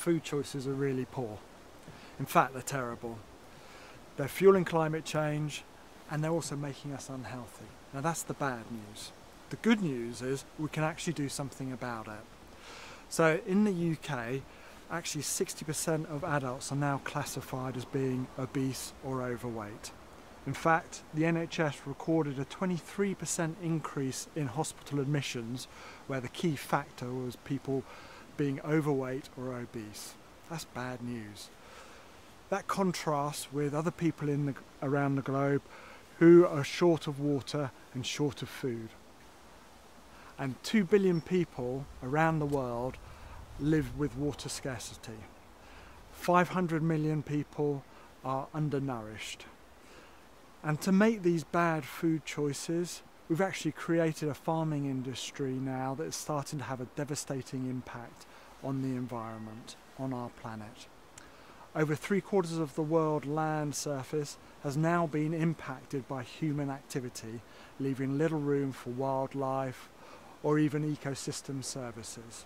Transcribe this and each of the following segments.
food choices are really poor. In fact, they're terrible. They're fueling climate change and they're also making us unhealthy. Now that's the bad news. The good news is we can actually do something about it. So in the UK, actually 60% of adults are now classified as being obese or overweight. In fact, the NHS recorded a 23% increase in hospital admissions where the key factor was people being overweight or obese. That's bad news. That contrasts with other people in the, around the globe who are short of water and short of food. And 2 billion people around the world live with water scarcity. 500 million people are undernourished. And to make these bad food choices, we've actually created a farming industry now that is starting to have a devastating impact on the environment, on our planet. Over three quarters of the world land surface has now been impacted by human activity, leaving little room for wildlife or even ecosystem services.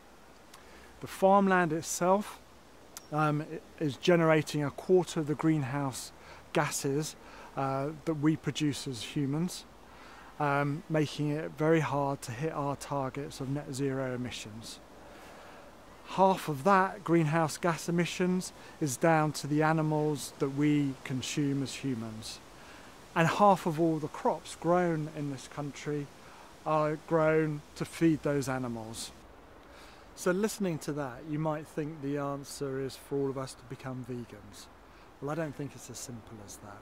The farmland itself um, is generating a quarter of the greenhouse gases uh, that we produce as humans, um, making it very hard to hit our targets of net zero emissions. Half of that greenhouse gas emissions is down to the animals that we consume as humans. And half of all the crops grown in this country are grown to feed those animals. So listening to that, you might think the answer is for all of us to become vegans. Well, I don't think it's as simple as that.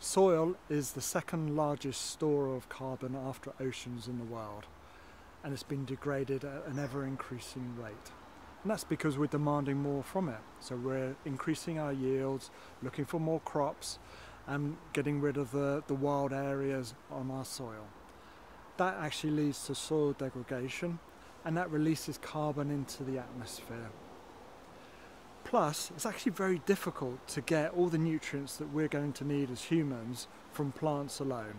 Soil is the second largest store of carbon after oceans in the world, and it's been degraded at an ever increasing rate. And that's because we're demanding more from it. So we're increasing our yields, looking for more crops, and getting rid of the, the wild areas on our soil. That actually leads to soil degradation, and that releases carbon into the atmosphere. Plus, it's actually very difficult to get all the nutrients that we're going to need as humans from plants alone.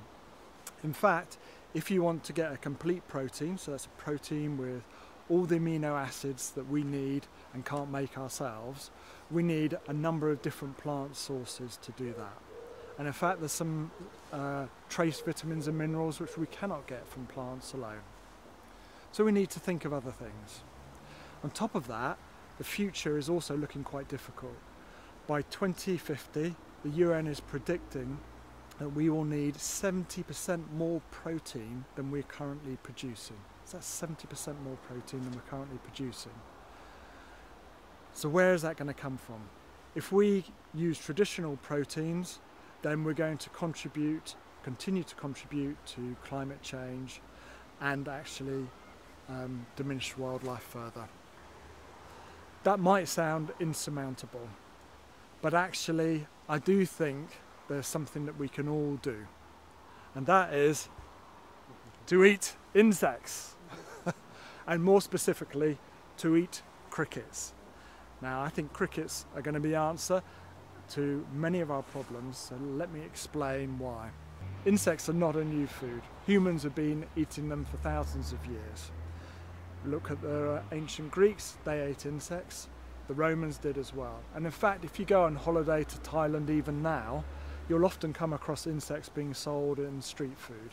In fact, if you want to get a complete protein, so that's a protein with all the amino acids that we need and can't make ourselves, we need a number of different plant sources to do that. And in fact, there's some uh, trace vitamins and minerals which we cannot get from plants alone. So we need to think of other things. On top of that, the future is also looking quite difficult. By 2050, the UN is predicting that we will need 70% more protein than we're currently producing. So that's 70% more protein than we're currently producing. So where is that going to come from? If we use traditional proteins, then we're going to contribute, continue to contribute to climate change and actually um, diminish wildlife further. That might sound insurmountable, but actually I do think there's something that we can all do, and that is to eat insects, and more specifically, to eat crickets. Now, I think crickets are going to be the answer to many of our problems, so let me explain why. Insects are not a new food. Humans have been eating them for thousands of years. Look at the ancient Greeks, they ate insects. The Romans did as well. And in fact, if you go on holiday to Thailand even now, you'll often come across insects being sold in street food.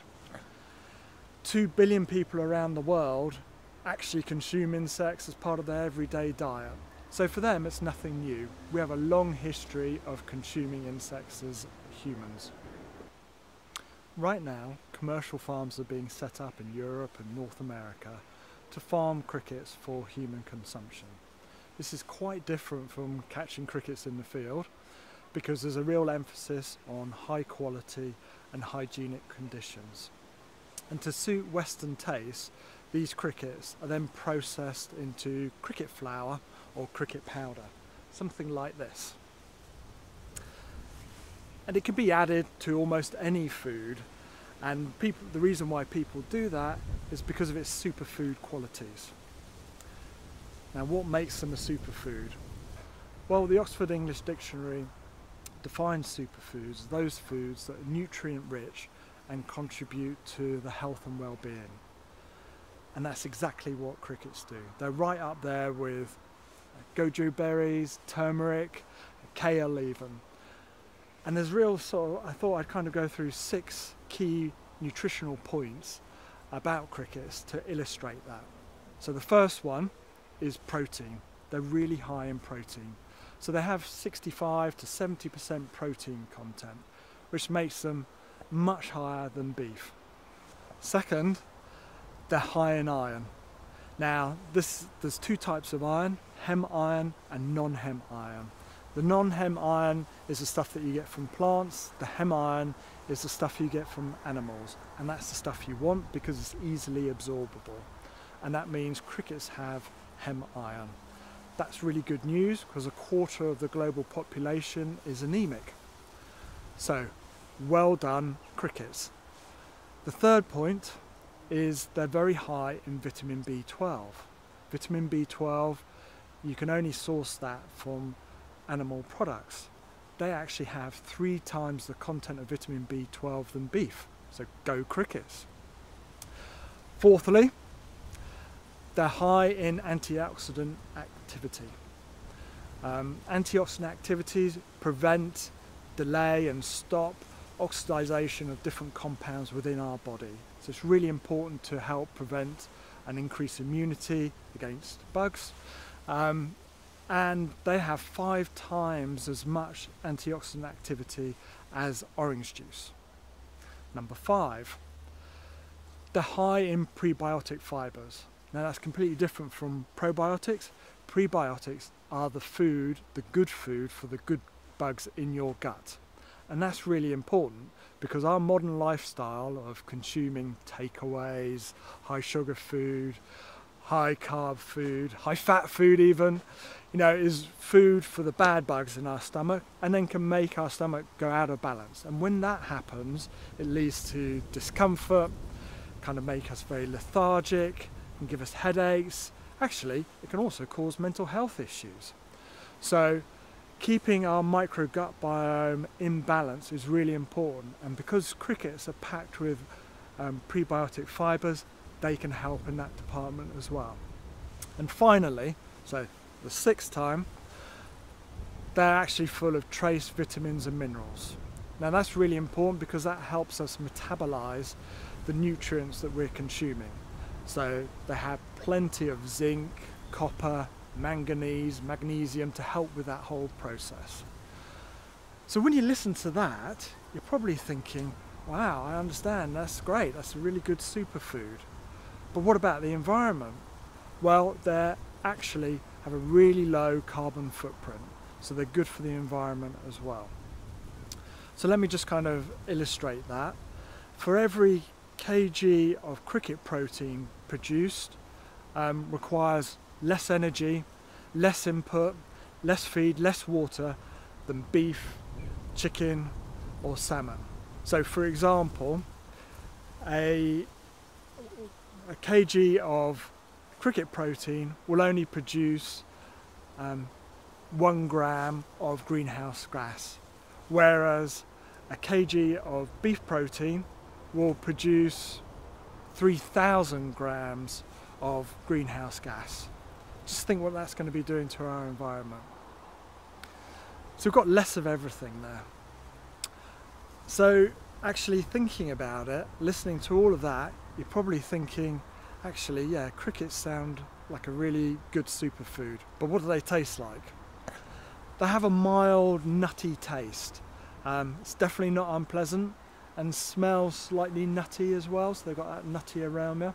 Two billion people around the world actually consume insects as part of their everyday diet. So for them, it's nothing new. We have a long history of consuming insects as humans. Right now, commercial farms are being set up in Europe and North America to farm crickets for human consumption. This is quite different from catching crickets in the field because there's a real emphasis on high quality and hygienic conditions. And to suit Western tastes, these crickets are then processed into cricket flour or cricket powder, something like this. And it can be added to almost any food and people, the reason why people do that is because of its superfood qualities. Now what makes them a superfood? Well, the Oxford English Dictionary defines superfoods as those foods that are nutrient rich and contribute to the health and well-being. And that's exactly what crickets do. They're right up there with goji berries, turmeric, kale even. And there's real sort of, I thought I'd kind of go through six key nutritional points about crickets to illustrate that. So the first one is protein. They're really high in protein. So they have 65 to 70% protein content, which makes them much higher than beef. Second, they're high in iron. Now, this, there's two types of iron, hem iron and non-hem iron. The non-hem iron is the stuff that you get from plants. The hem iron is the stuff you get from animals. And that's the stuff you want because it's easily absorbable. And that means crickets have hem iron. That's really good news because a quarter of the global population is anemic. So, well done crickets. The third point is they're very high in vitamin B12. Vitamin B12, you can only source that from animal products. They actually have three times the content of vitamin B12 than beef. So go crickets. Fourthly, they're high in antioxidant activity. Um, antioxidant activities prevent, delay and stop oxidization of different compounds within our body. So it's really important to help prevent and increase immunity against bugs. Um, and they have five times as much antioxidant activity as orange juice. Number five, they're high in prebiotic fibers. Now that's completely different from probiotics. Prebiotics are the food, the good food for the good bugs in your gut. And that's really important because our modern lifestyle of consuming takeaways, high sugar food, high carb food, high fat food even, you know, is food for the bad bugs in our stomach and then can make our stomach go out of balance. And when that happens, it leads to discomfort, kind of make us very lethargic, and give us headaches. Actually, it can also cause mental health issues. So keeping our microgut biome in balance is really important and because crickets are packed with um, prebiotic fibres they can help in that department as well and finally so the sixth time they're actually full of trace vitamins and minerals now that's really important because that helps us metabolize the nutrients that we're consuming so they have plenty of zinc copper manganese, magnesium to help with that whole process. So when you listen to that, you're probably thinking, wow, I understand, that's great, that's a really good superfood. But what about the environment? Well, they actually have a really low carbon footprint, so they're good for the environment as well. So let me just kind of illustrate that. For every kg of cricket protein produced um, requires less energy, less input, less feed, less water than beef, chicken or salmon. So for example, a, a kg of cricket protein will only produce um, one gram of greenhouse gas, whereas a kg of beef protein will produce 3,000 grams of greenhouse gas. Just think what that's going to be doing to our environment. So we've got less of everything there. So actually thinking about it, listening to all of that, you're probably thinking, actually, yeah, crickets sound like a really good superfood. But what do they taste like? They have a mild, nutty taste. Um, it's definitely not unpleasant and smells slightly nutty as well, so they've got that nutty aroma.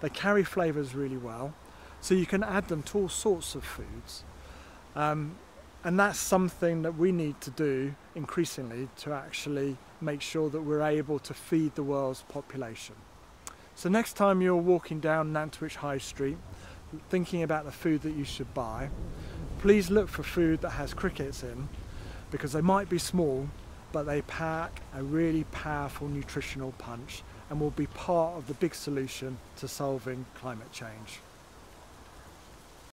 They carry flavours really well. So you can add them to all sorts of foods. Um, and that's something that we need to do increasingly to actually make sure that we're able to feed the world's population. So next time you're walking down Nantwich High Street, thinking about the food that you should buy, please look for food that has crickets in because they might be small, but they pack a really powerful nutritional punch and will be part of the big solution to solving climate change.